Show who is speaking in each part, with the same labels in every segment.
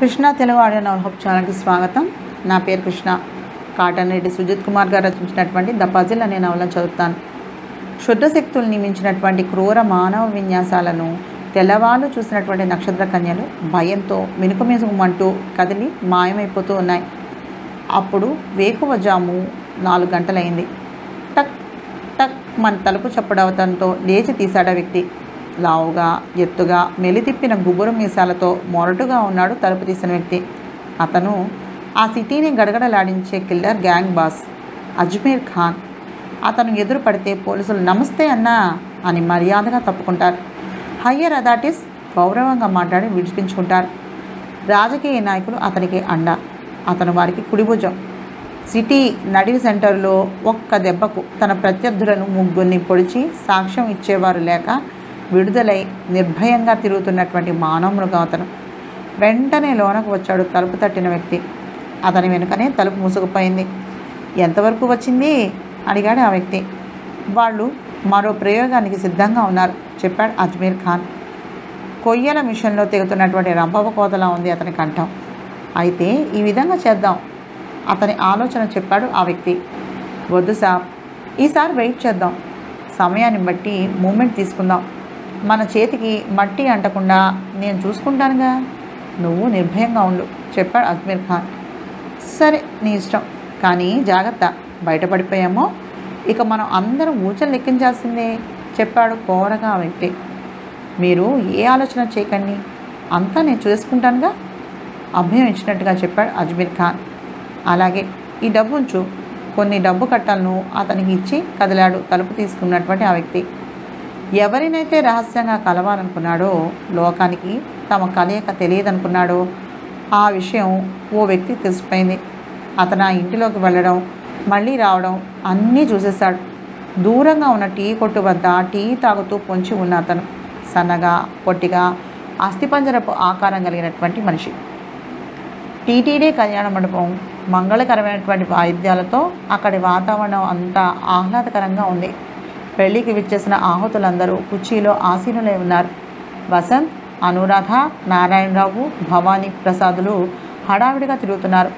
Speaker 1: Krishna Telugu audio novel hub ఛానల్కి స్వాగతం. నా పేరు కృష్ణ. కాటన్ రెడ్డి సుజిత్ కుమార్ గారు రచించినటువంటి ద పజిల్ అనే నవలను చదువుతాను. క్షుద్ర శక్తుల్ని మించినటువంటి క్రూర మానవ విన్యాసాలను తెల్లవాళ్ళు చూసినటువంటి నక్షత్ర కన్యలు భయంతో మినుకుమినుకుమంటూ కదిలి మాయమైపోతూ ఉన్నాయి. అప్పుడు వేకువజాము నాలుగు గంటలైంది. టక్ టక్ మన తలుపు చప్పుడవతంతో లేచి తీశాడు వ్యక్తి. లావుగా ఎత్తుగా మెలితిప్పిన గుబురు మీసాలతో మొరటుగా ఉన్నాడు తలుపు తీసిన వ్యక్తి. అతను ఆ సిటీని గడగడలాడించే killer gang boss Ajmeer Khan. అతను ఎదురు పడితే పోలీసులు నమస్తే అన్నా అని మర్యాదగా తప్పుకుంటారు. హయ్యర్ అథారిటీస్ గౌరవంగా మాట్లాడి విడిపించుకుంటారు. రాజకీయ నాయకులు అతనికి అండ. అతను వారికి కుడిభుజం. సిటీ నడివి సెంటర్లో ఒక్క దెబ్బకు తన ప్రత్యర్థులను ముగ్గురిని పొడిచి సాక్ష్యం ఇచ్చేవారు లేక విడుదలై నిర్భయంగా తిరుగుతున్నటువంటి మానవ మృగం అతను వెంటనే లోనకు వచ్చాడు తలుపు తట్టిన వ్యక్తి. అతని వెనుకనే తలుపు మూసుకుపోయింది. ఎంతవరకు వచ్చింది? అడిగాడు ఆ వ్యక్తి. వాళ్ళు మరో ప్రయోగానికి సిద్ధంగా ఉన్నారు చెప్పాడు అజ్మీర్ ఖాన్. కొయ్యల మిషన్లో తెగుతున్నటువంటి రంపవ కోతలా ఉంది అతని కంఠం. అయితే ఈ విధంగా చేద్దాం అతని ఆలోచన చెప్పాడు ఆ వ్యక్తి. వద్దు సార్ ఈసారి వెయిట్ చేద్దాం. సమయాన్ని బట్టి మూమెంట్ తీసుకుందాం. మన చేతికి మట్టి అంటకుండా నేను చూసుకుంటానుగా. నువ్వు నిర్భయంగా ఉండు చెప్పాడు అజ్మీర్ ఖాన్. సరే నీ ఇష్టం. కానీ జాగ్రత్త బయటపడిపోయామో. ఇక మనం అందరం ఊచలు లెక్కించాల్సిందే చెప్పాడు కోరగా ఆ వ్యక్తి. మీరు ఏ ఆలోచన చేయకండి. అంతా నేను చూసుకుంటానుగా అభయం ఇచ్చినట్టుగా చెప్పాడు అజ్మీర్ ఖాన్. అలాగే ఈ డబ్బు ఉంచు. కొన్ని డబ్బు కట్టాలను అతనికి ఇచ్చి కదిలాడు తలుపు తీసుకున్నటువంటి ఆ వ్యక్తి. ఎవరినైతే రహస్యంగా కలవాలనుకున్నాడో లోకానికి తమ కలయిక తెలియదనుకున్నాడో ఆ విషయం ఓ వ్యక్తి తెలిసిపోయింది. అతను ఆ ఇంటిలోకి వెళ్ళడం మళ్ళీ రావడం అన్నీ చూసేశాడు. దూరంగా ఉన్న టీ కొట్టు వద్ద టీ తాగుతూ పొంచి ఉన్న అతను సన్నగా పొట్టిగా అస్థిపంజరపు ఆకారం కలిగినటువంటి మనిషి. టీటీడీ కళ్యాణ మండపం మంగళకరమైనటువంటి వాయిద్యాలతో అక్కడి వాతావరణం అంతా ఆహ్లాదకరంగా ఉంది. పెళ్ళికి విచ్చేసిన ఆహుతులందరూ కుర్చీలో ఆసీనులై ఉన్నారు. వసంత్ అనురాధ నారాయణరావు భవానీ ప్రసాదులు హడావిడిగా తిరుగుతున్నారు.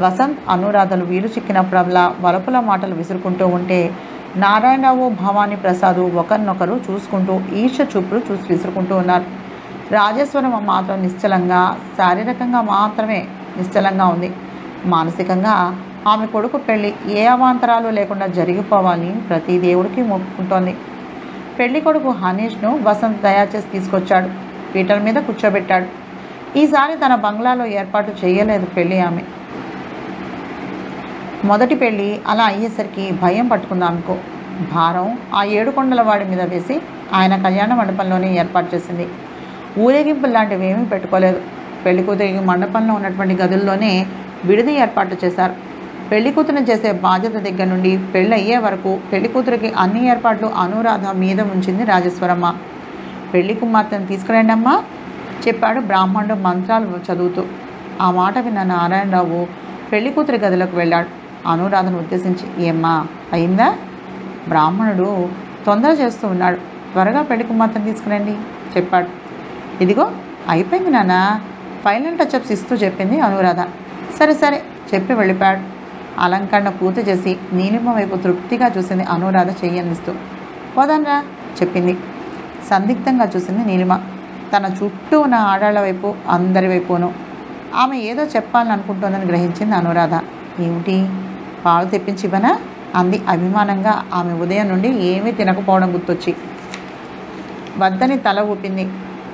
Speaker 1: వసంత్ అనురాధలు వీలు చిక్కినప్పుడల్లా వలపుల మాటలు విసురుకుంటూ ఉంటే నారాయణరావు భవానీ ప్రసాదు ఒకరినొకరు చూసుకుంటూ ఈర్ష చూపులు చూసి విసురుకుంటూ ఉన్నారు. రాజేశ్వరం మాత్రం నిశ్చలంగా శారీరకంగా మాత్రమే నిశ్చలంగా ఉంది. మానసికంగా ఆమె కొడుకు పెళ్ళి ఏ అవాంతరాలు లేకుండా జరిగిపోవాలని ప్రతి దేవుడికి మొక్కుకుంటోంది. పెళ్ళి కొడుకు హనీష్ను వసంత్ తయారు చేసి తీసుకొచ్చాడు. పీటల మీద కూర్చోబెట్టాడు. ఈసారి తన బంగ్లాలో ఏర్పాటు చేయలేదు పెళ్ళి ఆమె. మొదటి పెళ్ళి అలా అయ్యేసరికి భయం పట్టుకుంది ఆమెకు. భారం ఆ ఏడుకొండల వాడి మీద వేసి ఆయన కళ్యాణ మండపంలోనే ఏర్పాటు చేసింది. ఊరేగింపులు లాంటివి ఏమీ పెట్టుకోలేదు. పెళ్ళి కూతురికి మండపంలో ఉన్నటువంటి గదుల్లోనే విడిది ఏర్పాటు చేశారు. పెళ్ళి కూతురుని చేసే బాధ్యత దగ్గర నుండి పెళ్ళి అయ్యే వరకు పెళ్ళి కూతురికి అన్ని ఏర్పాట్లు అనురాధ మీద ఉంచింది రాజేశ్వరమ్మ. పెళ్ళి కుమార్తెను తీసుకురండమ్మా చెప్పాడు బ్రాహ్మణుడు మంత్రాలు చదువుతూ. ఆ మాట విన్న నారాయణరావు పెళ్ళి కూతురి గదిలోకి వెళ్ళాడు. అనురాధను ఉద్దేశించి ఏమ్మా అయిందా? బ్రాహ్మణుడు తొందర చేస్తూ ఉన్నాడు. త్వరగా పెళ్ళి కుమార్తెను తీసుకురండి చెప్పాడు. ఇదిగో అయిపోయింది నాన్న ఫైనల్ టచ్అప్స్ ఇస్తూ చెప్పింది అనురాధ. సరే సరే చెప్పి వెళ్ళిపోయాడు. అలంకరణ పూర్తి చేసి నీలిమ వైపు తృప్తిగా చూసింది అనురాధ చెయ్యందిస్తూ పోదాన్రా చెప్పింది. సందిగ్ధంగా చూసింది నీలిమ. తన చుట్టూ ఉన్న ఆడాళ్ళ వైపు అందరి వైపును ఆమె ఏదో చెప్పాలని అనుకుంటోందని గ్రహించింది అనురాధ. ఏమిటి? పాలు తెప్పించి ఇవ్వనా? అంది అభిమానంగా ఆమె ఉదయం నుండి ఏమీ తినకపోవడం గుర్తొచ్చి. వద్దని తల ఊపింది.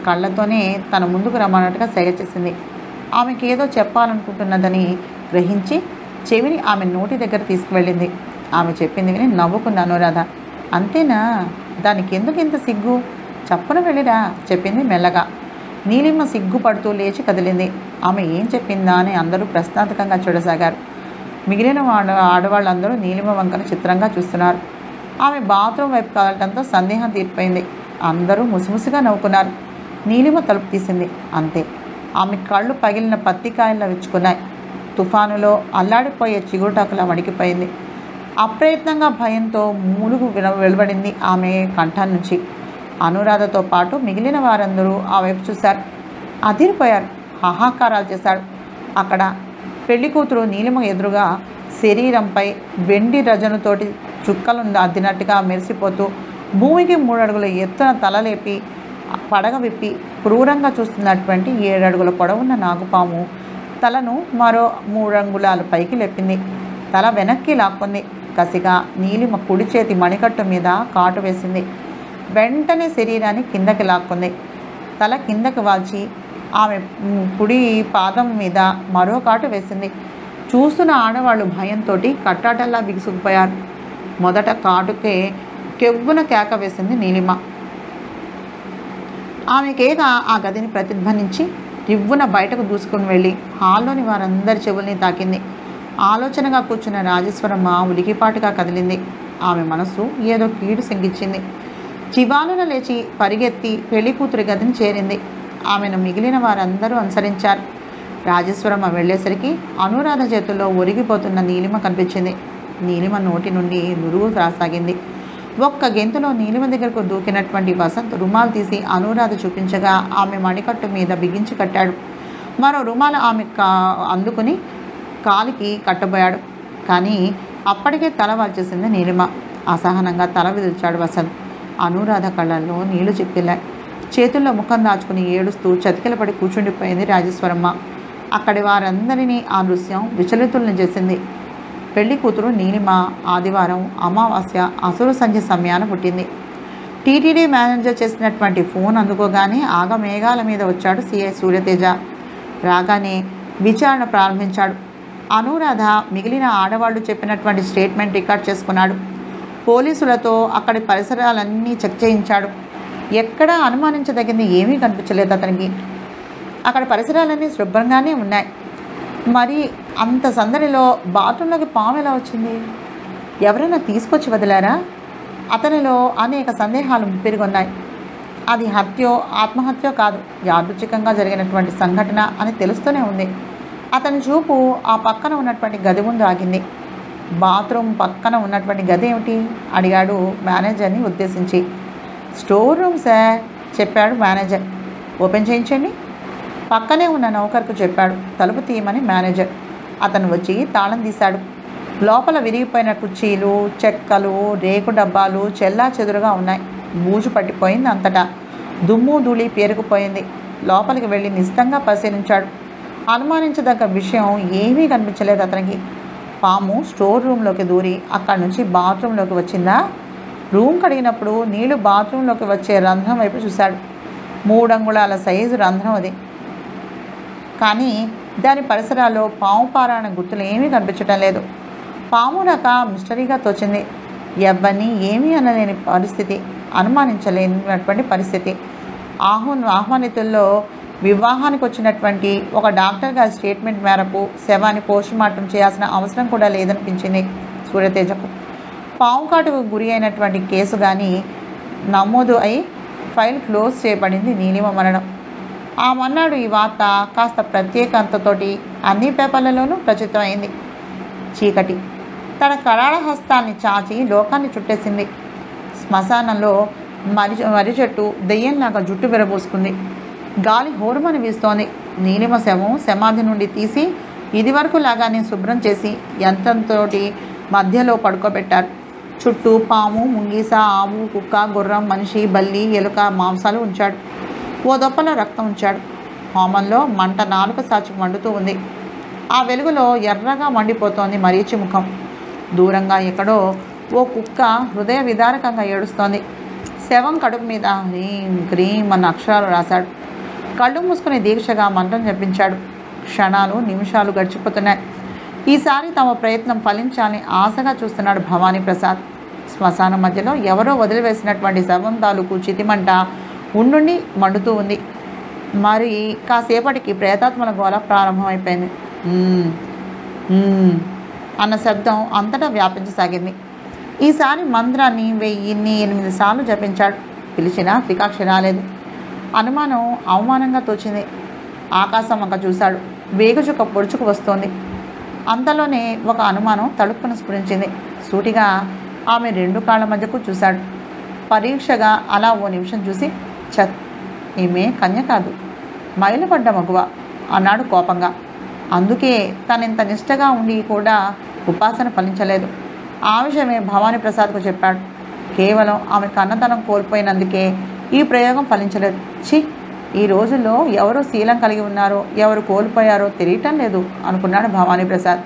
Speaker 1: కళ్ళతోనే తన ముందుకు రమ్మన్నట్టుగా సెగ చేసింది. ఆమెకి ఏదో చెప్పాలనుకుంటున్నదని గ్రహించి చెవిని ఆమె నోటి దగ్గర తీసుకువెళ్ళింది. ఆమె చెప్పింది విని నవ్వుకుంది అనురాధ. అంతేనా? దానికి ఎందుకు ఇంత సిగ్గు? చప్పున వెళ్ళిరా చెప్పింది మెల్లగా. నీలిమ సిగ్గుపడుతూ లేచి కదిలింది. ఆమె ఏం చెప్పిందా అని అందరూ ప్రశ్నార్థకంగా చూడసాగారు. మిగిలిన ఆడవాళ్ళందరూ నీలిమ వంకన చిత్రంగా చూస్తున్నారు. ఆమె బాత్రూమ్ వైపు కదలటంతో సందేహం తీరిపోయింది. అందరూ ముసిముసిగా నవ్వుకున్నారు. నీలిమ తలుపు తీసింది. అంతే. ఆమె కళ్ళు పగిలిన పత్తికాయల్లో విచ్చుకున్నాయి తుఫానులో అల్లాడిపోయే చిగురుటాకులా వణికిపోయింది అప్రయత్నంగా భయంతో మూలుగు విన వెలువడింది ఆమె కంఠం నుంచి. అనురాధతో పాటు మిగిలిన వారందరూ ఆ వైపు చూశారు. అదిరిపోయారు. హాహాకారాలు చేశాడు. అక్కడ పెళ్ళి కూతురు నీలిమ ఎదురుగా శరీరంపై వెండి రజనుతోటి చుక్కలు అద్దినట్టుగా మెరిసిపోతూ భూమికి మూడడుగుల ఎత్తున తలలేపి పడగ విప్పి క్రూరంగా చూస్తున్నటువంటి ఏడడుగుల పొడవున్న నాగుపాము తలను మరో మూడు అంగుళాలు పైకి లేపింది. తల వెనక్కి లాక్కుంది. కసిగా నీలిమ కుడి చేతి మణికట్టు మీద కాటు వేసింది. వెంటనే శరీరాన్ని కిందకి లాక్కుంది. తల కిందకి వాల్చి ఆమె కుడి పాదం మీద మరో కాటు వేసింది. చూస్తున్న ఆడవాళ్ళు భయంతో కట్టాటల్లా బిగుసుకుపోయారు. మొదట కాటుకే కెవ్వున కేక వేసింది నీలిమ. ఆమె కేక ఆ గదిని ప్రతిధ్వనించి రివ్వున బయటకు దూసుకుని వెళ్ళి హాల్లోని వారందరి చెవుల్ని తాకింది. ఆలోచనగా కూర్చున్న రాజేశ్వరమ్మ ఉలికిపాటుగా కదిలింది. ఆమె మనసు ఏదో కీడు శంకించింది. చివాలున లేచి పరిగెత్తి పెళ్ళి కూతురి గదిని చేరింది. ఆమెను మిగిలిన వారందరూ అనుసరించారు. రాజేశ్వరమ్మ వెళ్ళేసరికి అనురాధ చేతుల్లో ఒరిగిపోతున్న నీలిమ కనిపించింది. నీలిమ నోటి నుండి నురుగు రాసాగింది. ఒక్క గెంతులో నీలిమ దగ్గరకు దూకినటువంటి వసంత్ రుమాలు తీసి అనురాధ చూపించగా ఆమె మణికట్టు మీద బిగించి కట్టాడు. మరో రుమాలు ఆమె కా అందుకుని కాలికి కట్టబోయాడు. కానీ అప్పటికే తల వాల్చేసింది నీలిమ. అసహనంగా తల విదిల్చాడు వసంత్. అనురాధ కళ్ళల్లో నీళ్ళు చెప్పిల్లాయి చేతుల్లో ముఖం దాచుకుని ఏడుస్తూ చతికిలపడి కూర్చుండిపోయింది రాజేశ్వరమ్మ. అక్కడి వారందరినీ ఆ దృశ్యం విచలితుల్ని చేసింది. పెళ్ళి కూతురు నీలిమ ఆదివారం అమావాస్య అసురు సంధ్య సమయాన పుట్టింది. టీటీడీ మేనేజర్ చేసినటువంటి ఫోన్ అందుకోగానే ఆగ మేఘాల మీద వచ్చాడు సిఐ సూర్యతేజ. రాగానే విచారణ ప్రారంభించాడు. అనురాధ మిగిలిన ఆడవాళ్ళు చెప్పినటువంటి స్టేట్మెంట్ రికార్డ్ చేసుకున్నాడు. పోలీసులతో అక్కడి పరిసరాలన్నీ చెక్ చేయించాడు. ఎక్కడా అనుమానించదగింది ఏమీ కనిపించలేదు అతనికి. అక్కడ పరిసరాలన్నీ శుభ్రంగానే ఉన్నాయి. మరి అంత సందడిలో బాత్రూంలోకి పాము ఎలా వచ్చింది? ఎవరైనా తీసుకొచ్చి వదిలారా? అతనిలో అనేక సందేహాలు పెరుగున్నాయి. అది హత్యో ఆత్మహత్యో కాదు. యాదృచ్ఛికంగా జరిగినటువంటి సంఘటన అని తెలుస్తూనే ఉంది. అతని చూపు ఆ పక్కన ఉన్నటువంటి గది ముందు ఆగింది. బాత్రూమ్ పక్కన ఉన్నటువంటి గది ఏమిటి? అడిగాడు మేనేజర్ని ఉద్దేశించి. స్టోర్ రూమ్ సార్ చెప్పాడు మేనేజర్. ఓపెన్ చేయించండి. పక్కనే ఉన్న నౌకర్కు చెప్పాడు. తలుపు తీయమని మేనేజర్. అతను వచ్చి తాళం తీశాడు. లోపల విరిగిపోయిన కుర్చీలు చెక్కలు రేకు డబ్బాలు చెల్లా చెదురుగా ఉన్నాయి. బూజు పట్టిపోయింది అంతటా. దుమ్ము ధూళి పేరుకుపోయింది. లోపలికి వెళ్ళి నిశితంగా పరిశీలించాడు. అనుమానించదగ్గ విషయం ఏమీ కనిపించలేదు అతనికి. పాము స్టోర్ రూమ్లోకి దూరి అక్కడి నుంచి బాత్రూంలోకి వచ్చిందా? రూమ్ కడిగినప్పుడు నీళ్ళు బాత్రూంలోకి వచ్చే రంధ్రం వైపు చూశాడు. మూడంగుళాల సైజు రంధ్రం అది. కానీ దాని పరిసరాల్లో పాము పారాయణ గుర్తులు ఏమీ కనిపించటం లేదు. పాము రక మిస్టరీగా తోచింది. ఎవరిని ఏమీ అనలేని పరిస్థితి అనుమానించలేనటువంటి పరిస్థితి. ఆహ్వా ఆహ్వానితుల్లో వివాహానికి వచ్చినటువంటి ఒక డాక్టర్ గారి స్టేట్మెంట్ మేరకు శవాన్ని పోస్టుమార్టం చేయాల్సిన అవసరం కూడా లేదనిపించింది సూర్యతేజకు. పాము కాటుకు గురి అయినటువంటి కేసు కానీ నమోదు అయి ఫైల్ క్లోజ్ చేయబడింది నీలిమ మరణం. ఆ మన్నాడు ఈ వార్త కాస్త ప్రత్యేకంతతోటి అన్ని పేపర్లలోనూ ప్రచురితమైంది. చీకటి. తన కరాళ హస్తాన్ని చాచి లోకాన్ని చుట్టేసింది. శ్మశానంలో మరి మరి చెట్టు దెయ్యంలాగా జుట్టు విరబోసుకుంది. గాలి హోరుమని వీస్తోంది. నీలిమ శవం సమాధి నుండి తీసి ఇదివరకు లాగానే శుభ్రం చేసి యంత్రంతో మధ్యలో పడుకోబెట్టారు. చుట్టూ పాము ముంగీస ఆవు కుక్క గుర్రం మనిషి బల్లి ఎలుక మాంసాలు ఉంచాడు. ఓ దొప్పలో రక్తం ఉంచాడు. హోమంలో మంట నాలుక సాచి మండుతూ ఉంది. ఆ వెలుగులో ఎర్రగా మండిపోతోంది మరీచి ముఖం దూరంగా ఎక్కడో ఓ కుక్క హృదయ విదారకంగా ఏడుస్తోంది. శవం కడుపు మీద హ్రీం క్రీం అన్న అక్షరాలు రాశాడు. కళ్ళు మూసుకుని దీక్షగా మంత్రం జపించాడు. క్షణాలు నిమిషాలు గడిచిపోతున్నాయి. ఈసారి తమ ప్రయత్నం ఫలించాలని ఆశగా చూస్తున్నాడు భవానీ ప్రసాద్. శ్మశానం మధ్యలో ఎవరో వదిలివేసినటువంటి శవం తాలూకు చితిమంట ఉండుండి మండుతూ ఉంది. మరి కాసేపటికి ప్రేతాత్మల గోల ప్రారంభమైపోయింది. అన్న శబ్దం అంతటా వ్యాపించసాగింది. ఈసారి మంత్రాన్ని వెయ్యిన్ని ఎనిమిది సార్లు జపించాడు. పిలిచినా త్రికాక్షి రాలేదు. అనుమానం అవమానంగా తోచింది. ఆకాశం వంక చూశాడు. వేగుచుక్క పొడుచుకు వస్తోంది. అంతలోనే ఒక అనుమానం తడుక్కున స్ఫురించింది. సూటిగా ఆమె రెండు కాళ్ళ మధ్యకు చూశాడు. పరీక్షగా అలా ఓ నిమిషం చూసి చత్ ఈమె కన్య కాదు. మైలుపడ్డ మగువ. అన్నాడు కోపంగా. అందుకే తనింత నిష్టగా ఉండి కూడా ఉపాసన ఫలించలేదు. ఆ విషయమే భవానీ ప్రసాద్కు చెప్పాడు. కేవలం ఆమె కన్నతనం కోల్పోయినందుకే ఈ ప్రయోగం ఫలించలేదు. చి ఈ రోజుల్లో ఎవరు శీలం కలిగి ఉన్నారో ఎవరు కోల్పోయారో తెలియటం లేదు అనుకున్నాడు భవానీ ప్రసాద్.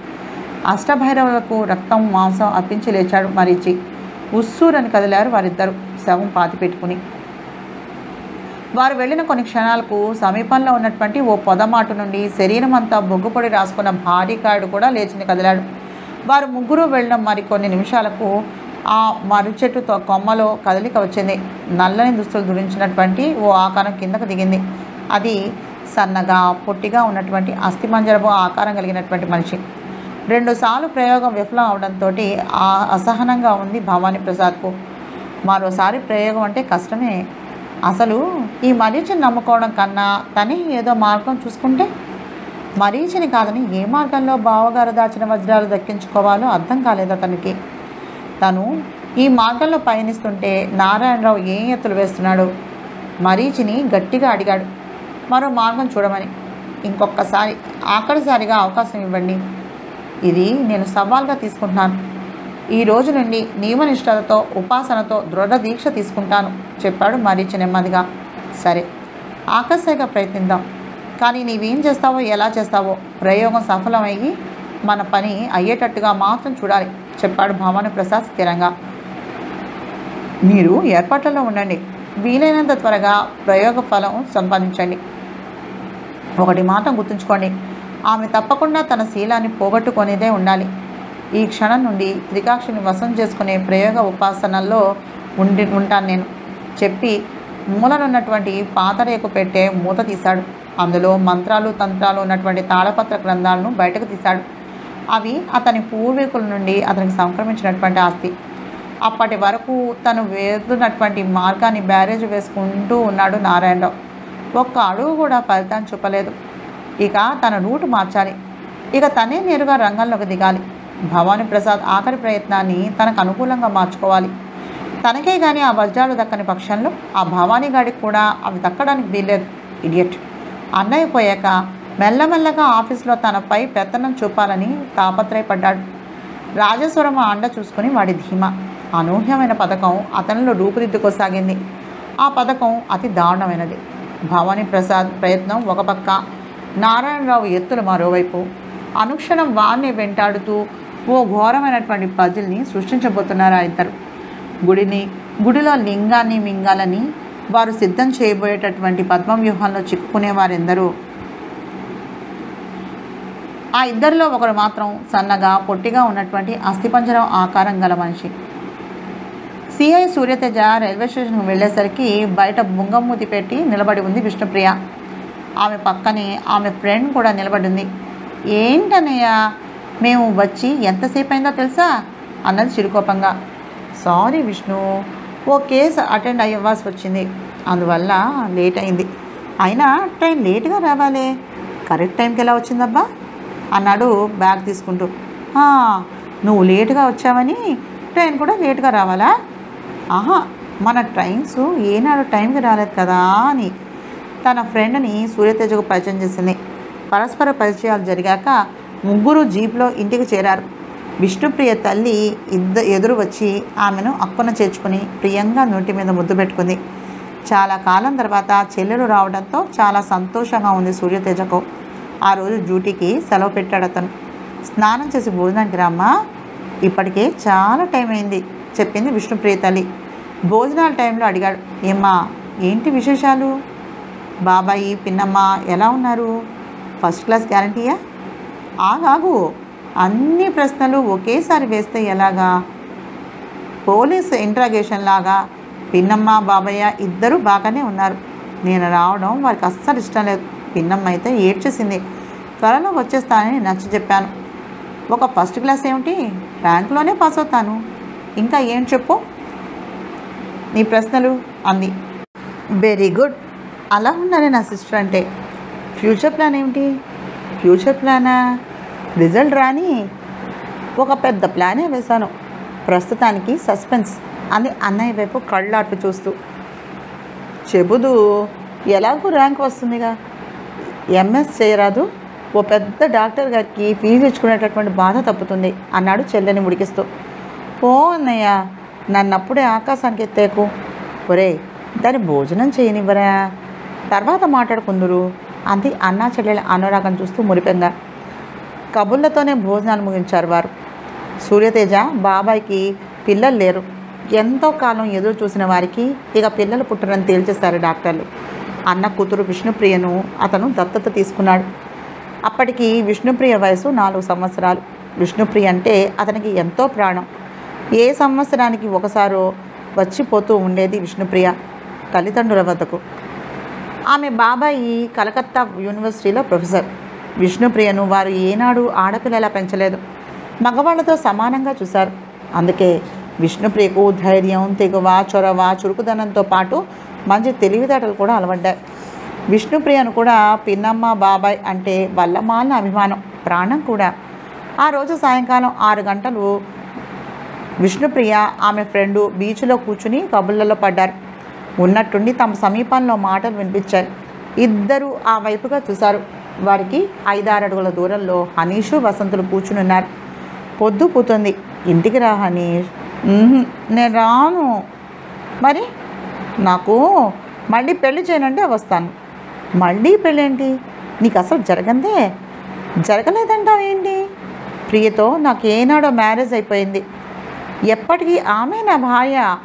Speaker 1: అష్టభైరవులకు రక్తం మాంసం అర్పించి లేచాడు మరీచి. ఉస్సూరని కదిలారు వారిద్దరు. శవం పాతి పెట్టుకుని వారు వెళ్ళిన కొన్ని క్షణాలకు సమీపంలో ఉన్నటువంటి ఓ పొదమాటు నుండి శరీరం అంతా బొగ్గుపొడి రాసుకున్న భారీకాయుడు కూడా లేచిని కదిలాడు. వారు ముగ్గురు వెళ్ళిన మరికొన్ని నిమిషాలకు ఆ మర్రి చెట్టుతో కొమ్మలో కదలిక వచ్చింది. నల్లని దుస్తులు ధరించినటువంటి ఓ ఆకారం కిందకు దిగింది. అది సన్నగా పొట్టిగా ఉన్నటువంటి అస్థిమంజరపు ఆకారం కలిగినటువంటి మనిషి. రెండుసార్లు ప్రయోగం విఫలం అవడంతో అసహనంగా ఉంది భవానీ ప్రసాద్కు. మరోసారి ప్రయోగం అంటే కష్టమే. అసలు ఈ మరీచిని నమ్ముకోవడం కన్నా తనే ఏదో మార్గం చూసుకుంటే మరీచిని కాదని ఏ మార్గంలో బావగారు దాచిన వజ్రాలు దక్కించుకోవాలో అర్థం కాలేదు అతనికి. తను ఈ మార్గంలో పయనిస్తుంటే నారాయణరావు ఏ ఎత్తులు వేస్తున్నాడు? మరీచిని గట్టిగా అడిగాడు. మరో మార్గం చూడమని. ఇంకొకసారి ఆఖరిసారిగా అవకాశం ఇవ్వండి. ఇది నేను సవాల్గా తీసుకుంటున్నాను. ఈ రోజు నుండి నియమనిష్టలతో ఉపాసనతో దృఢ దీక్ష తీసుకుంటాను చెప్పాడు మరీచి నెమ్మదిగా సరే ఆకర్షగా ప్రయత్నిద్దాం. కానీ నీవేం చేస్తావో ఎలా చేస్తావో ప్రయోగం సఫలమయ్యి మన పని అయ్యేటట్టుగా మాత్రం చూడాలి చెప్పాడు భవానీ ప్రసాద్ స్థిరంగా. మీరు ఏర్పాట్లలో ఉండండి. వీలైనంత త్వరగా ప్రయోగ ఫలం సంపాదించండి. ఒకటి మాత్రం గుర్తుంచుకోండి. ఆమె తప్పకుండా తన శీలాన్ని పోగొట్టుకునేదే ఉండాలి. ఈ క్షణం నుండి త్రికాక్షిని వశం చేసుకునే ప్రయోగ ఉపాసనల్లో ఉండి ఉంటాను నేను. చెప్పి మూలనున్నటువంటి పాతరేకు పెట్టే మూత తీశాడు. అందులో మంత్రాలు తంత్రాలు ఉన్నటువంటి తాళపత్ర గ్రంథాలను బయటకు తీశాడు. అవి అతని పూర్వీకుల నుండి అతనికి సంక్రమించినటువంటి ఆస్తి. అప్పటి వరకు తను వేరున్నటువంటి మార్గాన్ని బ్యారేజ్ వేసుకుంటూ ఉన్నాడు నారాయణరావు. ఒక్క అడుగు కూడా ఫలితాన్ని చూపలేదు. ఇక తన రూటు మార్చాలి. ఇక తనే నేరుగా రంగంలోకి దిగాలి. భవానీ ప్రసాద్ ఆఖరి ప్రయత్నాన్ని తనకు అనుకూలంగా మార్చుకోవాలి. తనకే కానీ ఆ వజ్రాలు దక్కని పక్షంలో ఆ భవానీ గాడికి కూడా అవి దక్కడానికి వీల్లేదు. ఇడియట్. అన్నయ్య పోయాక మెల్లమెల్లగా ఆఫీస్లో తనపై పెత్తనం చూపాలని తాపత్రయపడ్డాడు. రాజేశ్వరం అండ చూసుకుని వాడి ధీమా. అనూహ్యమైన పథకం అతనిలో రూపుదిద్దుకోసాగింది. ఆ పథకం అతి దారుణమైనది. భవానీ ప్రసాద్ ప్రయత్నం ఒక పక్క. నారాయణరావు ఎత్తులు మరోవైపు. అనుక్షణం వాణ్ణి వెంటాడుతూ ఓ ఘోరమైనటువంటి పజిల్ని సృష్టించబోతున్నారు ఇద్దరు గుడిని గుడిలో లింగాన్ని మింగాలని వారు సిద్ధం చేయబోయేటటువంటి పద్మవ్యూహంలో చిక్కుకునే వారెందరూ ఆ ఇద్దరిలో ఒకరు మాత్రం సన్నగా పొట్టిగా ఉన్నటువంటి అస్థిపంజరం ఆకారం గల మనిషి. సిఐ సూర్యతేజ రైల్వే స్టేషన్కి వెళ్ళేసరికి బయట బుంగమూతి పెట్టి నిలబడి ఉంది విష్ణుప్రియ. ఆమె పక్కనే ఆమె ఫ్రెండ్ కూడా నిలబడి ఉంది. ఏంటన్నయ్య? మేము వచ్చి ఎంతసేపు అయిందో తెలుసా? అన్నది చిరుకోపంగా. సారీ విష్ణు ఓ కేసు అటెండ్ అయ్యవ్వాల్సి వచ్చింది అందువల్ల లేట్ అయింది అయినా ట్రైన్ లేట్గా రావాలే. కరెక్ట్ టైంకి ఎలా వచ్చిందబ్బా? అన్నాడు బ్యాగ్ తీసుకుంటూ. నువ్వు లేటుగా వచ్చావని ట్రైన్ కూడా లేటుగా రావాలా? ఆహా మన ట్రైన్స్ ఏనాడు టైంకి రాలేదు కదా అని. తన ఫ్రెండ్ని సూర్యతేజకు పరిచయం చేసింది. పరస్పర పరిచయాలు జరిగాక ముగ్గురు జీప్లో ఇంటికి చేరారు. విష్ణుప్రియ తల్లి ఇద్ద ఎదురు వచ్చి ఆమెను అక్కున చేర్చుకుని ప్రియంగా నోటి మీద ముద్దు పెట్టుకుంది. చాలా కాలం తర్వాత చెల్లెలు రావడంతో చాలా సంతోషంగా ఉంది సూర్యతేజకు. ఆ రోజు డ్యూటీకి సెలవు పెట్టాడు అతను. స్నానం చేసి భోజనానికి రామ్మా. ఇప్పటికే చాలా టైం అయింది చెప్పింది విష్ణుప్రియ తల్లి. భోజనాల టైంలో అడిగాడు. ఏమ్మా ఏంటి విశేషాలు? బాబాయి పిన్నమ్మ ఎలా ఉన్నారు? ఫస్ట్ క్లాస్ గ్యారంటీయా? ఆగాగు. అన్ని ప్రశ్నలు ఒకేసారి వేస్తే ఎలాగా? పోలీస్ ఇంట్రాగేషన్ లాగా పిన్నమ్మ బాబయ్య ఇద్దరు బాగానే ఉన్నారు. నేను రావడం వారికి అస్సలు ఇష్టం లేదు. పిన్నమ్మ అయితే ఏడ్చేసింది. త్వరలో వచ్చేస్తానని నచ్చ చెప్పాను. ఒక ఫస్ట్ క్లాస్ ఏమిటి? ర్యాంక్లోనే పాస్ అవుతాను. ఇంకా ఏం చెప్పు? నీ ప్రశ్నలు అంది. వెరీ గుడ్ అలా ఉండాలి నా సిస్టర్ అంటే. ఫ్యూచర్ ప్లాన్ ఏమిటి? ఫ్యూచర్ ప్లానా రిజల్ట్ రాని ఒక పెద్ద ప్లానే వేశాను. ప్రస్తుతానికి సస్పెన్స్. అని అన్నయ్య వైపు కళ్ళాటు చూస్తూ చెబుదు ఎలాగో ర్యాంక్ వస్తుందిగా? ఎంఎస్ చేయరాదు. ఓ పెద్ద డాక్టర్ గారికి ఫీజు ఇచ్చుకునేటటువంటి బాధ తప్పుతుంది అన్నాడు చెల్లెని ఉడికిస్తూ ఓ అన్నయ్య నన్నప్పుడే ఆకాశానికి ఎత్తేకు. ఒరే దాన్ని భోజనం చేయనివ్వరా? తర్వాత మాట్లాడుకుందురు అంది అన్నా చెల్లెల అనురాగం చూస్తూ మురిపెంగా. కబుర్లతోనే భోజనాలు ముగించారు వారు. సూర్యతేజ బాబాయ్కి పిల్లలు లేరు. ఎంతో కాలం ఎదురు చూసిన వారికి ఇక పిల్లలు పుట్టరని తేల్చేస్తారు డాక్టర్లు. అన్న కూతురు విష్ణుప్రియను అతను దత్తత తీసుకున్నాడు. అప్పటికి విష్ణుప్రియ వయసు నాలుగు సంవత్సరాలు. విష్ణుప్రియ అంటే అతనికి ఎంతో ప్రాణం. ఏ సంవత్సరానికి ఒకసారో వచ్చిపోతూ ఉండేది విష్ణుప్రియ తల్లిదండ్రుల వద్దకు. ఆమె బాబాయి కలకత్తా యూనివర్సిటీలో ప్రొఫెసర్. విష్ణుప్రియను వారు ఏనాడు ఆడపిల్లలా పెంచలేదు. మగవాళ్ళతో సమానంగా చూశారు. అందుకే విష్ణుప్రియకు ధైర్యం తెగువ చొరవ చురుకుదనంతో పాటు మంచి తెలివితేటలు కూడా అలవడ్డాయి. విష్ణుప్రియను కూడా పిన్నమ్మ బాబాయ్ అంటే వల్లమాలిన అభిమానం ప్రాణం కూడా. ఆ రోజు సాయంకాలం ఆరు గంటలు విష్ణుప్రియ ఆమె ఫ్రెండు బీచ్లో కూర్చుని కబుర్లలో పడ్డారు. ఉన్నట్టుండి తమ సమీపంలో మాటలు వినిపించాయి. ఇద్దరు ఆ వైపుగా చూశారు. వారికి ఐదారు అడుగుల దూరంలో హనీషు వసంతులు కూర్చుని ఉన్నారు పొద్దు పోతుంది. ఇంటికి రా హనీష్. నేను రాను. మరి? నాకు మళ్ళీ పెళ్ళి చేయనంటే వస్తాను. మళ్ళీ పెళ్ళేంటి? నీకు అసలు జరగందే? జరగలేదంటావు ఏంటి? ప్రియతో నాకు ఏనాడో మ్యారేజ్ అయిపోయింది. ఎప్పటికీ ఆమె నా భార్య.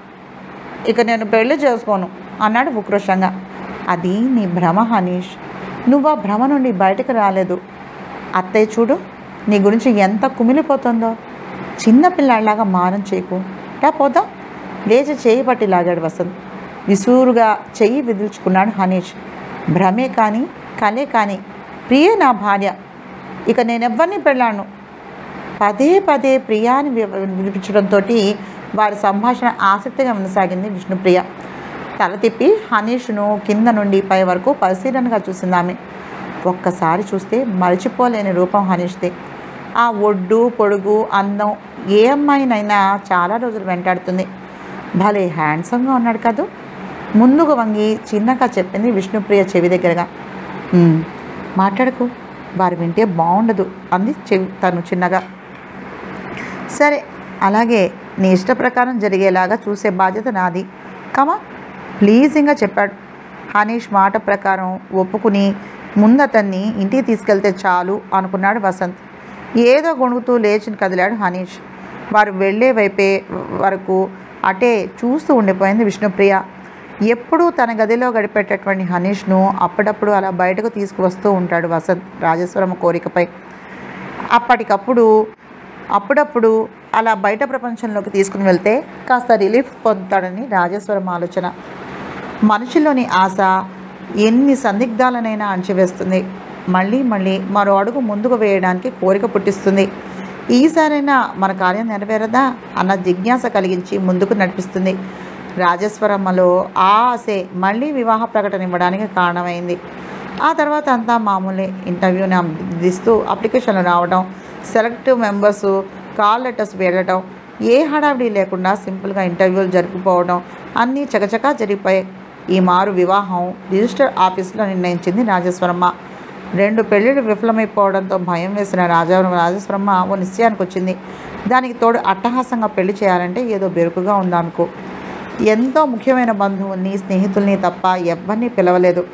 Speaker 1: ఇక నేను పెళ్ళి చేసుకోను అన్నాడు ఉక్రోషంగా. అది నీ భ్రమ హనీష్. నువ్వు ఆ భ్రమ నుండి బయటకు రాలేదు. అత్తయ్య చూడు నీ గురించి ఎంత కుమిలిపోతుందో. చిన్నపిల్లాడిలాగా మారం చేయకు. రా పోదాం. లేచి చేయి పట్టి లాగాడు వసంత్. విసూరుగా చెయ్యి విదిల్చుకున్నాడు హనీష్. భ్రమే కానీ కలే కానీ ప్రియే నా భార్య. ఇక నేనెవ్వరిని పెళ్ళాను? పదే పదే ప్రియాని వినిపించడంతో వారి సంభాషణ ఆసక్తిగా కొనసాగింది విష్ణుప్రియ. తల తిప్పి హనీష్ను కింద నుండి పై వరకు పరిశీలనగా చూసింది ఆమె. ఒక్కసారి చూస్తే మరిచిపోలేని రూపం హనీష్ది. ఆ ఒడ్డు పొడుగు అందం ఏ అమ్మాయినైనా చాలా రోజులు వెంటాడుతుంది. భలే హ్యాండ్సమ్గా ఉన్నాడు కదూ. ముందుకు వంగి చిన్నగా చెప్పింది విష్ణుప్రియ చెవి దగ్గరగా. మాట్లాడకు. వారు వింటే బాగుండదు అంది చెవి తను చిన్నగా. సరే అలాగే నీ ఇష్ట ప్రకారం జరిగేలాగా చూసే బాధ్యత నాది. కమా ప్లీజింగ్గా చెప్పాడు. హనీష్ మాట ప్రకారం ఒప్పుకుని ముందు అతన్ని ఇంటికి తీసుకెళ్తే చాలు అనుకున్నాడు వసంత్. ఏదో గొణుగుతూ లేచిని కదిలాడు హనీష్. వారు వెళ్ళే వైపే వరకు అటే చూస్తూ ఉండిపోయింది విష్ణుప్రియ. ఎప్పుడూ తన గదిలో గడిపేటటువంటి హనీష్ను అప్పుడప్పుడు అలా బయటకు తీసుకువస్తూ ఉంటాడు వసంత్ రాజేశ్వరం కోరికపై. అప్పటికప్పుడు అప్పుడప్పుడు అలా బయట ప్రపంచంలోకి తీసుకుని వెళ్తే కాస్త రిలీఫ్ పొందుతాడని రాజేశ్వరం ఆలోచన. మనిషిలోని ఆశ ఎన్ని సందిగ్ధాలనైనా అణచివేస్తుంది. మళ్ళీ మళ్ళీ మరో అడుగు ముందుకు వేయడానికి కోరిక పుట్టిస్తుంది. ఈసారైనా మన కార్యం నెరవేరదా అన్న జిజ్ఞాస కలిగించి ముందుకు నడిపిస్తుంది. రాజేశ్వరమ్మలో ఆ ఆశే మళ్ళీ వివాహ ప్రకటన ఇవ్వడానికి కారణమైంది. ఆ తర్వాత అంతా మామూలే. ఇంటర్వ్యూని అందిస్తూ అప్లికేషన్లు రావడం సెలెక్టివ్ మెంబర్స్ కాల్ లెటర్స్ వెళ్ళడం ఏ హడావిడి లేకుండా సింపుల్గా ఇంటర్వ్యూలు జరుపుకోవడం అన్నీ చకచకా జరిగిపోయాయి. ఈ మారు వివాహం రిజిస్టర్ ఆఫీసులో నిర్ణయించింది రాజేశ్వరమ్మ. రెండు పెళ్ళిళ్ళు విఫలమైపోవడంతో భయం వేసిన రాజా రాజేశ్వరమ్మ ఓ నిశ్చయానికి వచ్చింది. దానికి తోడు అట్టహాసంగా పెళ్ళి చేయాలంటే ఏదో బెరుకుగా ఉందనుకో. ఎంతో ముఖ్యమైన బంధువుల్ని స్నేహితుల్ని తప్ప ఎవ్వరిని పిలవలేదు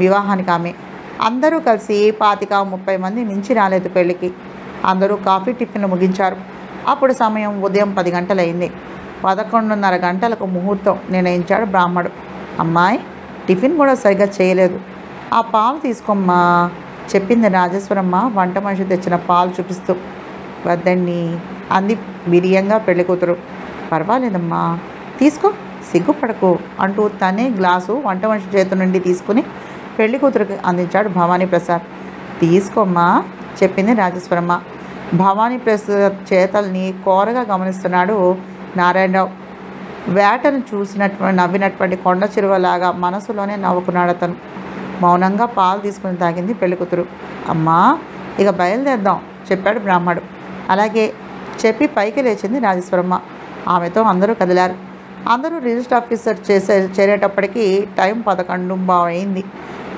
Speaker 1: వివాహానికి ఆమె. అందరూ కలిసి పాతిక ముప్పై మంది మించి రాలేదు పెళ్ళికి అందరూ కాఫీ టిఫిన్లు ముగించారు. అప్పుడు సమయం ఉదయం పది గంటలైంది. పదకొండున్నర గంటలకు ముహూర్తం నిర్ణయించాడు బ్రాహ్మడు. అమ్మాయి టిఫిన్ కూడా సరిగ్గా చేయలేదు. ఆ పాలు తీసుకోమ్మా చెప్పింది రాజేశ్వరమ్మ వంట మనిషి తెచ్చిన పాలు చూపిస్తూ. వద్దండి అంది బిరియంగా పెళ్ళి కూతురు. పర్వాలేదమ్మా తీసుకో సిగ్గుపడకు అంటూ తనే గ్లాసు వంట మనిషి చేతి నుండి తీసుకుని పెళ్ళి కూతురికి అందించాడు భవానీ ప్రసాద్. తీసుకోమ్మా చెప్పింది రాజేశ్వరమ్మ. భవానీ ప్రసాద్ చేతల్ని కోరగా గమనిస్తున్నాడు నారాయణరావు. వేటను చూసినటువంటి నవ్వినటువంటి కొండ చిరువలాగా మనసులోనే నవ్వుకున్నాడు అతను. మౌనంగా పాలు తీసుకుని తాగింది పెళ్ళికూతురు. అమ్మా ఇక బయలుదేద్దాం చెప్పాడు బ్రాహ్మడు. అలాగే చెప్పి పైకి లేచింది రాజేశ్వరమ్మ. ఆమెతో అందరూ కదిలారు. అందరూ రిజిస్టర్ ఆఫీసర్ చేసే చేరేటప్పటికీ టైం పదకొండు బాగు అయింది.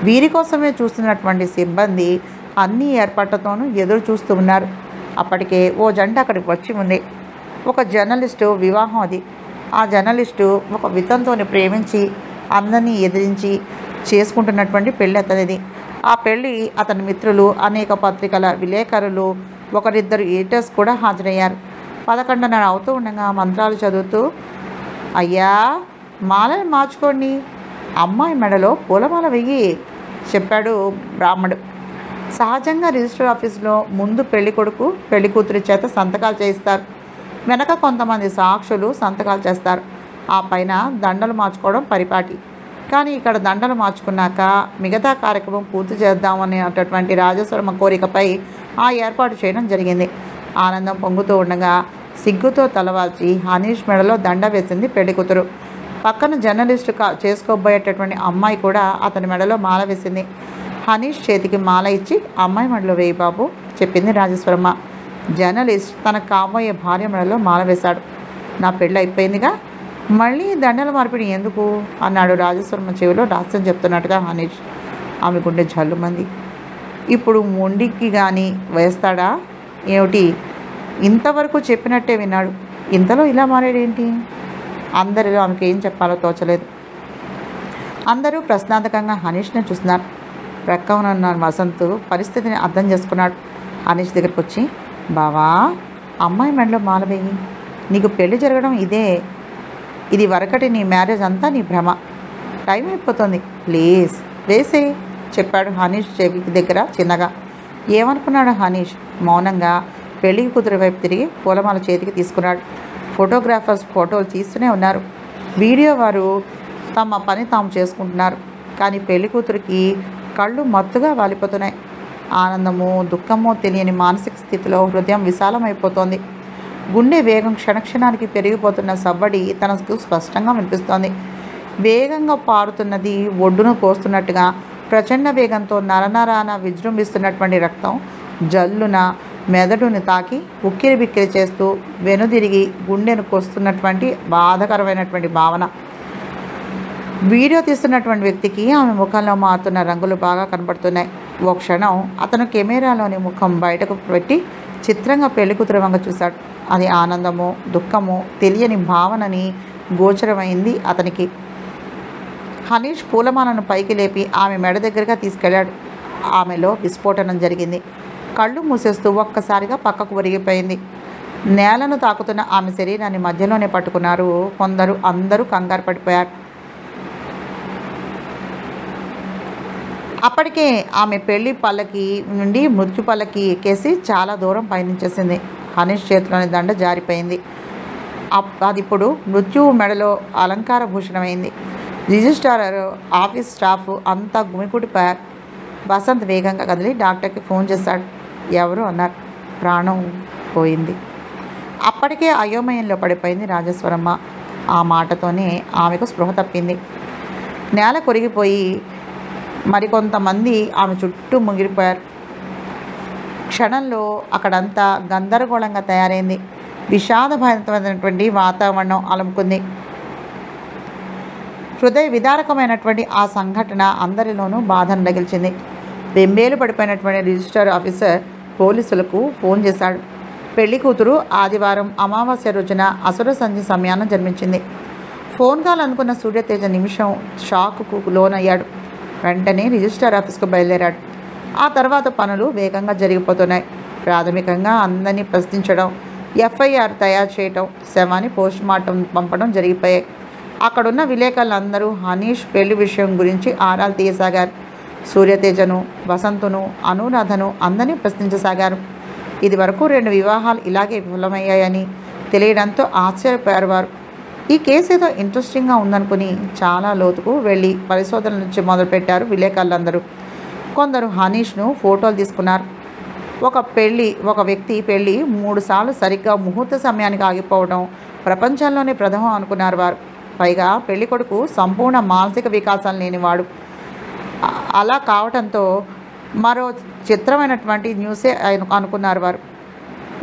Speaker 1: వీరి కోసమే చూస్తున్నటువంటి సిబ్బంది అన్ని ఏర్పాట్లతోనూ ఎదురు చూస్తూ ఉన్నారు. అప్పటికే ఓ జంట అక్కడికి వచ్చి ఉంది. ఒక జర్నలిస్టు వివాహం అది. ఆ జర్నలిస్టు ఒక వితంతోని ప్రేమించి అందరినీ ఎదిరించి చేసుకుంటున్నటువంటి పెళ్ళి అతనిది. ఆ పెళ్ళి అతని మిత్రులు అనేక పత్రికల విలేకరులు ఒకరిద్దరు ఎడిటర్స్ కూడా హాజరయ్యారు. పదకొండున్నర అవుతూ ఉండగా మంత్రాలు చదువుతూ అయ్యా మాలని మార్చుకోండి. అమ్మాయి మెడలో పూలమాల వెయ్యి చెప్పాడు బ్రాహ్మడు. సహజంగా రిజిస్టర్ ఆఫీసులో ముందు పెళ్ళి కొడుకు పెళ్ళి కూతురి చేత సంతకాలు చేయిస్తారు. వెనక కొంతమంది సాక్షులు సంతకాలు చేస్తారు. ఆ పైన దండలు మార్చుకోవడం పరిపాటి. కానీ ఇక్కడ దండలు మార్చుకున్నాక మిగతా కార్యక్రమం పూర్తి చేద్దామనేటటువంటి రాజేశ్వరమ్మ కోరికపై ఆ ఏర్పాటు చేయడం జరిగింది. ఆనందం పొంగుతూ ఉండగా సిగ్గుతో తలవాల్చి హనీష్ మెడలో దండ వేసింది పెళ్ళి కూతురు. పక్కన జర్నలిస్టు చేసుకోబోయేటటువంటి అమ్మాయి కూడా అతని మెడలో మాల వేసింది. హనీష్ చేతికి మాల ఇచ్చి అమ్మాయి మెడలో వేయి బాబు చెప్పింది రాజేశ్వరమ్మ. జర్నలిస్ట్ తన కాబోయే భార్య మెడలో మాల వేశాడు. నా పెళ్ళి అయిపోయిందిగా? మళ్ళీ దండల మార్పిడి ఎందుకు? అన్నాడు రాజేశ్వరమ్మ చెవిలో రహస్యం చెప్తున్నట్టుగా హనీష్. ఆమె గుండె జల్లుమంది. ఇప్పుడు మొండికి కానీ వేస్తాడా? ఏమిటి? ఇంతవరకు చెప్పినట్టే విన్నాడు. ఇంతలో ఇలా మారాడేంటి? అందరిలో ఆమెకి ఏం చెప్పాలో తోచలేదు. అందరూ ప్రశ్నార్థకంగా హనీష్ని చూస్తున్నారు. ప్రక్కన ఉన్న వసంత్ పరిస్థితిని అర్థం చేసుకున్నాడు. హనీష్ దగ్గరికి వచ్చి బావా అమ్మాయి మెడలో మాలవేయి నీకు పెళ్ళి జరగడం ఇదే. ఇది వరకటి నీ మ్యారేజ్ అంతా నీ భ్రమ. టైం అయిపోతుంది. ప్లీజ్ వేసే చెప్పాడు హనీష్ చెవి దగ్గర చిన్నగా. ఏమనుకున్నాడు హనీష్? మౌనంగా పెళ్ళికి కూతురు వైపు తిరిగి పూలమాల చేతికి తీసుకున్నాడు. ఫోటోగ్రాఫర్స్ ఫోటోలు తీస్తూనే ఉన్నారు. వీడియో వారు తమ పని తాము చేసుకుంటున్నారు. కానీ పెళ్ళి కూతురికి కళ్ళు మత్తుగా వాలిపోతున్నాయి. ఆనందము దుఃఖమో తెలియని మానసిక స్థితిలో హృదయం విశాలమైపోతోంది. గుండె వేగం క్షణక్షణానికి పెరిగిపోతున్న సవ్వడి తనకు స్పష్టంగా వినిపిస్తోంది. వేగంగా పారుతున్నది ఒడ్డును కోస్తున్నట్టుగా ప్రచండ వేగంతో నరనరాన విజృంభిస్తున్నటువంటి రక్తం జల్లున మెదడుని తాకి ఉక్కిరి బిక్కిరి చేస్తూ వెనుదిరిగి గుండెను కోస్తున్నటువంటి బాధకరమైనటువంటి భావన. వీడియో తీస్తున్నటువంటి వ్యక్తికి ఆమె ముఖంలో మారుతున్న రంగులు బాగా కనబడుతున్నాయి ఓ క్షణం అతను కెమెరాలోని ముఖం బయటకు పెట్టి చిత్రంగా పెళ్ళికూతురు వంగ చూశాడు. అది ఆనందము దుఃఖము తెలియని భావనని గోచరమైంది అతనికి. హనీష్ పూలమాలను పైకి లేపి ఆమె మెడ దగ్గరగా తీసుకెళ్ళాడు. ఆమెలో విస్ఫోటనం జరిగింది. కళ్ళు మూసేస్తూ ఒక్కసారిగా పక్కకు ఒరిగిపోయింది. నేలను తాకుతున్న ఆమె శరీరాన్ని మధ్యలోనే పట్టుకున్నారు. కొందరు అందరూ కంగారు పడిపోయారు. అప్పటికే ఆమె పెళ్ళి పల్లకి నుండి మృత్యు పల్లకి ఎక్కేసి చాలా దూరం పయనించేసింది. హనీష్ చేతిలోని దండ జారిపోయింది. అప్- అది ఇప్పుడు మృత్యువు మెడలో అలంకార భూషణమైంది. రిజిస్ట్రార్ ఆఫీస్ స్టాఫ్ అంతా గుమికూడిపోయారు వసంత్ వేగంగా కదిలి డాక్టర్కి ఫోన్ చేశాడు. ఎవరు అన్నారు? ప్రాణం పోయింది. అప్పటికే అయోమయంలో పడిపోయింది రాజేశ్వరమ్మ. ఆ మాటతోనే ఆమెకు స్పృహ తప్పింది. నేల కొరిగిపోయి మరికొంతమంది ఆమె చుట్టూ ముగిరిపోయారు క్షణంలో అక్కడంతా గందరగోళంగా తయారైంది. విషాదభరితమైనటువంటి వాతావరణం అలుముకుంది. హృదయ విదారకమైనటువంటి ఆ సంఘటన అందరిలోనూ బాధను రగిల్చింది. బెంబేలు పడిపోయినటువంటి రిజిస్టర్ ఆఫీసర్ పోలీసులకు ఫోన్ చేశాడు. పెళ్ళి కూతురు ఆదివారం అమావాస్య రోజున అసుర సంధి సమయాన జన్మించింది. ఫోన్ కాల్ అనుకున్న సూర్యతేజ నిమిషం షాక్కు లోనయ్యాడు. వెంటనే రిజిస్టర్ ఆఫీస్కు బయలుదేరాడు. ఆ తర్వాత పనులు వేగంగా జరిగిపోతున్నాయి. ప్రాథమికంగా అందరినీ ప్రశ్నించడం ఎఫ్ఐఆర్ తయారు చేయటం శవాన్ని పోస్ట్ మార్టం పంపడం జరిగిపోయాయి. అక్కడున్న విలేకరులందరూ హనీష్ పెళ్ళి విషయం గురించి ఆరాలు తీయసాగారు. సూర్యతేజను వసంతును అనురాధను అందరినీ ప్రశ్నించసాగారు. ఇది వరకు రెండు వివాహాలు ఇలాగే విఫలమయ్యాయని తెలియడంతో ఆశ్చర్యపోయారు వారు. ఈ కేసు ఏదో ఇంట్రెస్టింగ్గా ఉందనుకుని చాలా లోతుకు వెళ్ళి పరిశోధన నుంచి మొదలుపెట్టారు విలేకరులందరూ. కొందరు హనీష్ను ఫోటోలు తీసుకున్నారు. ఒక పెళ్ళి ఒక వ్యక్తి పెళ్ళి మూడుసార్లు సరిగ్గా ముహూర్త సమయానికి ఆగిపోవడం ప్రపంచంలోనే ప్రథమం అనుకున్నారు వారు. పైగా పెళ్ళి కొడుకు సంపూర్ణ మానసిక వికాసం లేనివాడు అలా కావటంతో మరో చిత్రమైనటువంటి న్యూసే అనుకున్నారు వారు.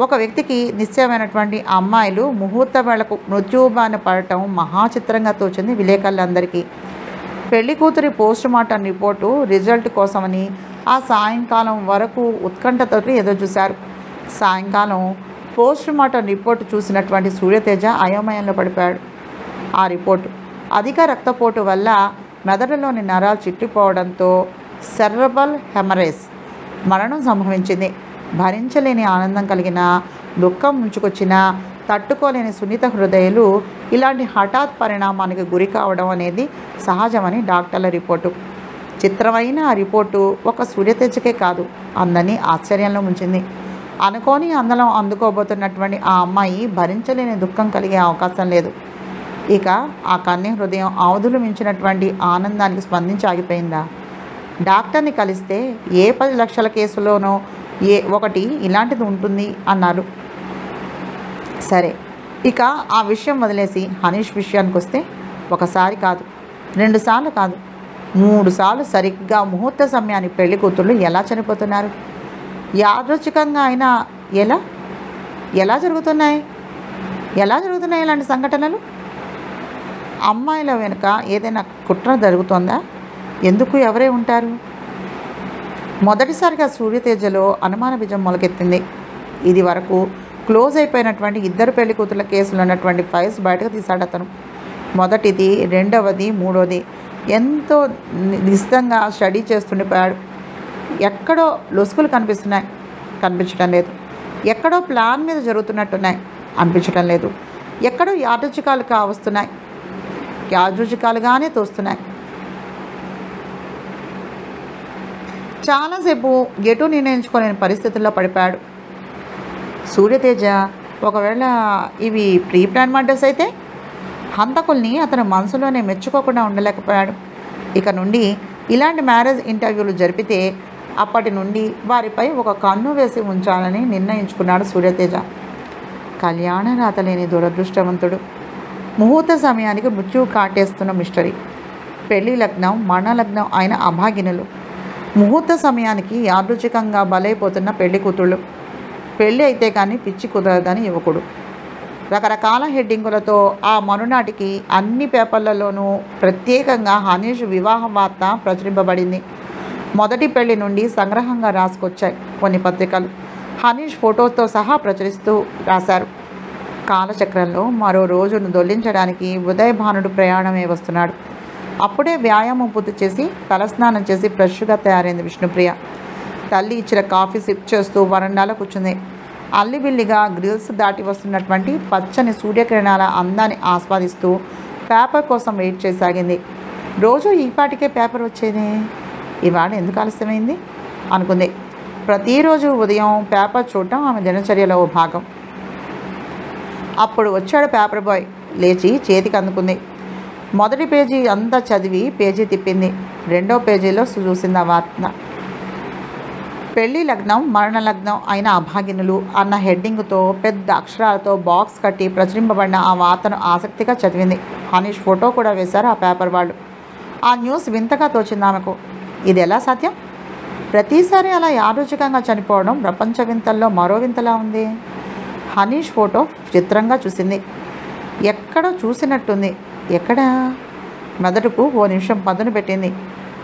Speaker 1: ఒక వ్యక్తికి నిశ్చయమైనటువంటి అమ్మాయిలు ముహూర్త వేళకు మృత్యుబాన పడటం మహాచిత్రంగా తోచింది విలేకరులందరికీ. పెళ్ళి కూతురి పోస్ట్ మార్టం రిపోర్టు రిజల్ట్ కోసమని ఆ సాయంకాలం వరకు ఉత్కంఠతో ఎదురుచూశారు. సాయంకాలం పోస్ట్ మార్టం రిపోర్టు చూసినటువంటి సూర్యతేజ అయోమయంలో పడిపోయాడు. ఆ రిపోర్టు అధిక రక్తపోటు వల్ల మెదడులోని నరాలు చిట్టిపోవడంతో సెర్రబల్ హెమరేజ్ మరణం సంభవించింది. భరించలేని ఆనందం కలిగిన దుఃఖం ముంచుకొచ్చిన తట్టుకోలేని సున్నిత హృదయాలు ఇలాంటి హఠాత్ పరిణామానికి గురి కావడం అనేది సహజమని డాక్టర్ల రిపోర్టు. చిత్రమైన ఆ రిపోర్టు ఒక సూర్యతేజకే కాదు అందరినీ ఆశ్చర్యంలో ముంచింది. అనుకోని అందలం అందుకోబోతున్నటువంటి ఆ అమ్మాయి భరించలేని దుఃఖం కలిగే అవకాశం లేదు. ఇక ఆ కన్య హృదయం అవధులు మించినటువంటి ఆనందానికి స్పందించి ఆగిపోయిందా? డాక్టర్ని కలిస్తే ఏ పది లక్షల కేసులోనో ఏ ఒకటి ఇలాంటిది ఉంటుంది అన్నారు. సరే ఇక ఆ విషయం వదిలేసి హనీష్ విషయానికి వస్తే ఒకసారి కాదు రెండుసార్లు కాదు మూడు సార్లు సరిగ్గా ముహూర్త సమయానికి పెళ్ళి కూతుళ్ళు ఎలా చనిపోతున్నారు? యాదృచ్ఛికంగా అయినా ఎలా? ఎలా జరుగుతున్నాయి? ఎలా జరుగుతున్నాయి ఇలాంటి సంఘటనలు? అమ్మాయిల వెనుక ఏదైనా కుట్ర జరుగుతుందా? ఎందుకు ఎవరే ఉంటారు? మొదటిసారిగా సూర్యతేజలో అనుమాన బీజం మొలకెత్తింది. ఇది వరకు క్లోజ్ అయిపోయినటువంటి ఇద్దరు పెళ్ళి కూతుర్ల కేసులు ఉన్నటువంటి ఫైల్స్ బయటకు తీశాడు అతను. మొదటిది రెండవది మూడవది ఎంతో నిశ్చితంగా స్టడీ చేస్తుండిపోయాడు. ఎక్కడో లొసుకులు కనిపిస్తున్నాయి. కనిపించడం లేదు. ఎక్కడో ప్లాన్ మీద జరుగుతున్నట్టున్నాయి. అనిపించడం లేదు. ఎక్కడో యాదృచికాలు కావస్తున్నాయి. యాదృచ్ఛికాలుగానే తోస్తున్నాయి. చాలాసేపు ఎటు నిర్ణయించుకోలేని పరిస్థితుల్లో పడిపోయాడు. సూర్యతేజ ఒకవేళ ఇవి ప్రీ ప్లాన్ మర్డర్స్ అయితే హంతకుల్ని అతను మనసులోనే మెచ్చుకోకుండా ఉండలేకపోయాడు. ఇక నుండి ఇలాంటి మ్యారేజ్ ఇంటర్వ్యూలు జరిపితే అప్పటి నుండి వారిపై ఒక కన్ను వేసి ఉంచాలని నిర్ణయించుకున్నాడు సూర్యతేజ. కళ్యాణ రాత లేని దురదృష్టవంతుడు. ముహూర్త సమయానికి మృత్యువు కాటేస్తున్న మిస్టరీ. పెళ్ళి లగ్నం మరణ లగ్నం అయిన అభాగినులు. ముహూర్త సమయానికి యాదృచ్ఛికంగా బలైపోతున్న పెళ్ళి కూతుళ్ళు. పెళ్ళి అయితే కానీ పిచ్చి కుదరదని యువకుడు. రకరకాల హెడ్డింగులతో ఆ మరునాటికి అన్ని పేపర్లలోనూ ప్రత్యేకంగా హనీష్ వివాహ వార్త ప్రచురింపబడింది. మొదటి పెళ్ళి నుండి సంగ్రహంగా రాసుకొచ్చాయి కొన్ని పత్రికలు. హనీష్ ఫోటోతో సహా ప్రచురిస్తూ రాశారు. కాలచక్రంలో మరో రోజును దొల్లించడానికి ఉదయభానుడు ప్రయాణమే వస్తున్నాడు. అప్పుడే వ్యాయామం పూర్తి చేసి తలస్నానం చేసి ఫ్రెష్గా తయారైంది విష్ణుప్రియ. తల్లి ఇచ్చిన కాఫీ సిప్ చేస్తూ వరండాలో కూర్చుంది. అల్లిబిల్లిగా గ్రిల్స్ దాటి వస్తున్నటువంటి పచ్చని సూర్యకిరణాల అందాన్ని ఆస్వాదిస్తూ పేపర్ కోసం వెయిట్ చేసాగింది. రోజు ఈపాటికే పేపర్ వచ్చేది? ఇవాళ ఎందుకు ఆలస్యమైంది? అనుకుంది. ప్రతిరోజు ఉదయం పేపర్ చూడటం ఆమె దినచర్యలో ఓ భాగం. అప్పుడు వచ్చాడు పేపర్ బాయ్. లేచి చేతికి అందుకుంది. మొదటి పేజీ అంతా చదివి పేజీ తిప్పింది. రెండో పేజీలో చూసింది ఆ వార్త. పెళ్ళి లగ్నం మరణ లగ్నం అయిన అభాగినులు అన్న హెడ్డింగ్తో పెద్ద అక్షరాలతో బాక్స్ కట్టి ప్రచురింపబడిన ఆ వార్తను ఆసక్తిగా చదివింది. హనీష్ ఫోటో కూడా వేశారు ఆ పేపర్ వాళ్ళు. ఆ న్యూస్ వింతగా తోచింది ఆమెకు. ఇది ఎలా సాధ్యం? ప్రతిసారి అలా యాదృచికంగా చనిపోవడం ప్రపంచ వింతల్లో మరో వింతలా ఉంది. హనీష్ ఫోటో చిత్రంగా చూసింది. ఎక్కడో చూసినట్టుంది. ఎక్కడా? మెదడుకు ఓ నిమిషం పదును పెట్టింది.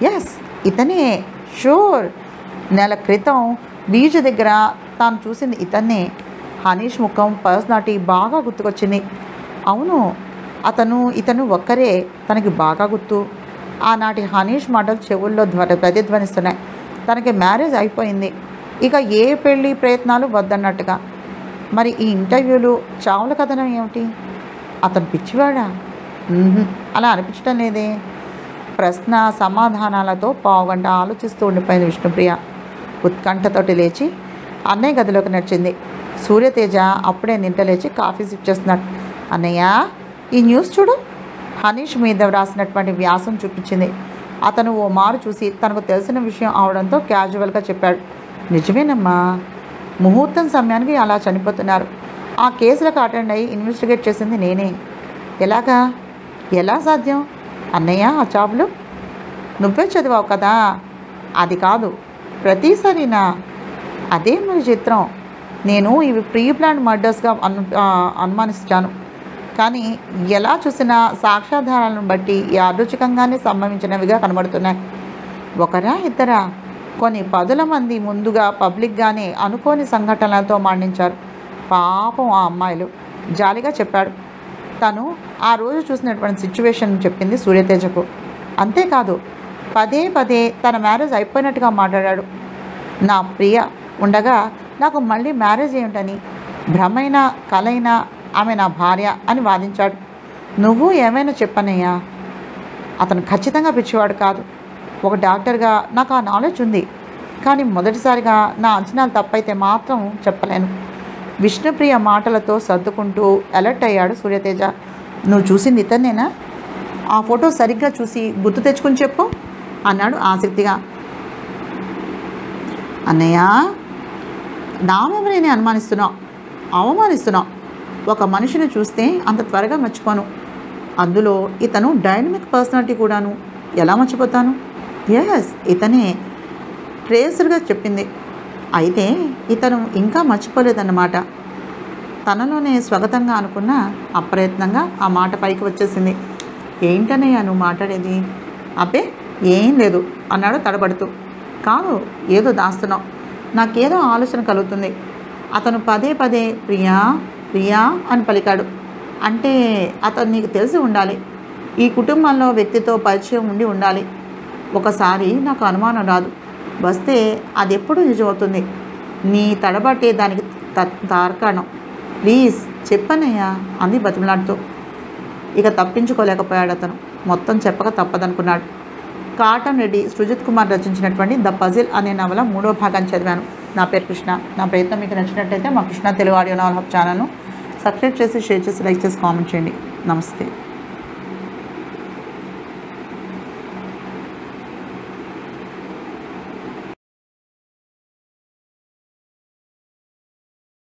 Speaker 1: ఎస్ ఇతనే. షూర్ నెల క్రితం బీచ్ దగ్గర తాను చూసింది ఇతన్నే. హనీష్ ముఖం పర్సనాలిటీ బాగా గుర్తుకొచ్చింది. అవును అతను ఇతను ఒక్కరే. తనకి బాగా గుర్తు. ఆనాటి హనీష్ మాటలు చెవుల్లో ధ్వని ప్రతిధ్వనిస్తున్నాయి. తనకి మ్యారేజ్ అయిపోయింది. ఇక ఏ పెళ్ళి ప్రయత్నాలు వద్దన్నట్టుగా. మరి ఈ ఇంటర్వ్యూలు చావుల కథనం ఏమిటి? అతను పిచ్చివాడా? అలా అనిపించడం లేదే. ప్రశ్న సమాధానాలతో పావుగంట ఆలోచిస్తూ ఉండిపోయింది విష్ణుప్రియ. ఉత్కంఠతోటి లేచి అన్నయ్య గదిలోకి నడిచింది. సూర్యతేజ అప్పుడే నింట లేచి కాఫీ సిప్ చేస్తున్నాడు. అన్నయ్య ఈ న్యూస్ చూడు. హనీష్ మీద వ్రాసినటువంటి వ్యాసం చూపించింది. అతను ఓ మారు చూసి తనకు తెలిసిన విషయం అవడంతో క్యాజువల్గా చెప్పాడు. నిజమేనమ్మా ముహూర్తం సమయానికి అలా చనిపోతున్నారు. ఆ కేసులకు అటెండ్ అయ్యి ఇన్వెస్టిగేట్ చేసింది నేనే. ఎలాగా? ఎలా సాధ్యం? అన్నయ్య ఆ జాబ్లు నువ్వే చదివావు కదా? అది కాదు. ప్రతిసారినా అదే మరి చిత్రం. నేను ఇవి ప్రీ ప్లాన్ మర్డర్స్గా అను అనుమానిస్తాను. కానీ ఎలా చూసినా సాక్ష్యాధారాలను బట్టి యాదృచ్ఛికంగానే సంభవించినవిగా కనబడుతున్నాయి. ఒకరా ఇద్దరా? కొన్ని పదుల మంది ముందుగా పబ్లిక్గానే అనుకోని సంఘటనలతో మరణించారు. పాపం ఆ అమ్మాయిలు. జాలిగా చెప్పాడు. తను ఆ రోజు చూసినటువంటి సిచ్యువేషన్ చెప్పింది సూర్యతేజకు. అంతేకాదు పదే పదే తన మ్యారేజ్ అయిపోయినట్టుగా మాట్లాడాడు. నా ప్రియ ఉండగా నాకు మళ్ళీ మ్యారేజ్ ఏమిటని భ్రమైన కలైనా ఆమె నా భార్య అని వాదించాడు. నువ్వు ఏమైనా చెప్పనయ్యా? అతను ఖచ్చితంగా పిచ్చివాడు కాదు. ఒక డాక్టర్గా నాకు ఆ నాలెడ్జ్ ఉంది. కానీ మొదటిసారిగా నా అంచనాలు తప్పైతే మాత్రం చెప్పలేను. విష్ణుప్రియ మాటలతో సర్దుకుంటూ అలర్ట్ అయ్యాడు సూర్యతేజ. నువ్వు చూసింది ఇతన్నేనా? ఆ ఫోటో సరిగ్గా చూసి గుర్తు తెచ్చుకుని చెప్పు అన్నాడు ఆసక్తిగా. అన్నయ్య నా మెమరీని అనుమానిస్తున్నావు అవమానిస్తున్నావు. ఒక మనిషిని చూస్తే అంత త్వరగా మర్చిపోను. అందులో ఇతను డైనమిక్ పర్సనాలిటీ కూడాను. ఎలా మర్చిపోతాను? ఎస్ ఇతనే. ట్రేసర్గా చెప్పింది. అయితే ఇతను ఇంకా మర్చిపోలేదన్నమాట. తనలోనే స్వాగతంగా అనుకున్న అప్రయత్నంగా ఆ మాట పైకి వచ్చేసింది. ఏంటనే నువ్వు మాట్లాడేది? అబ్బే ఏం లేదు అన్నాడు తడబడుతూ. కాదు ఏదో దాస్తున్నావు. నాకేదో ఆలోచన కలుగుతుంది. అతను పదే పదే ప్రియా ప్రియా అని పలికాడు. అంటే అతను నీకు తెలిసి ఉండాలి. ఈ కుటుంబంలో వ్యక్తితో పరిచయం ఉండి ఉండాలి. ఒకసారి నాకు అనుమానం రాదు. వస్తే అది ఎప్పుడు నిజమవుతుంది? నీ తడబట్టే దానికి త- తార్కాణం. ప్లీజ్ చెప్పనయ్యా అంది బతిమలాడుతూ. ఇక తప్పించుకోలేకపోయాడు అతను. మొత్తం చెప్పక తప్పదనుకున్నాడు. కాటన్ రెడ్డి సృజిత్ కుమార్ రచించినటువంటి ద పజిల్ అనే నవల మూడో భాగాన్ని చదివాను. నా పేరు కృష్ణ. నా ప్రయత్నం మీకు నచ్చినట్టయితే మా కృష్ణ తెలుగు ఆడియో నవల హబ్ ఛానల్ను సబ్స్క్రైబ్ చేసి షేర్ చేసి లైక్ చేసి కామెంట్ చేయండి. నమస్తే.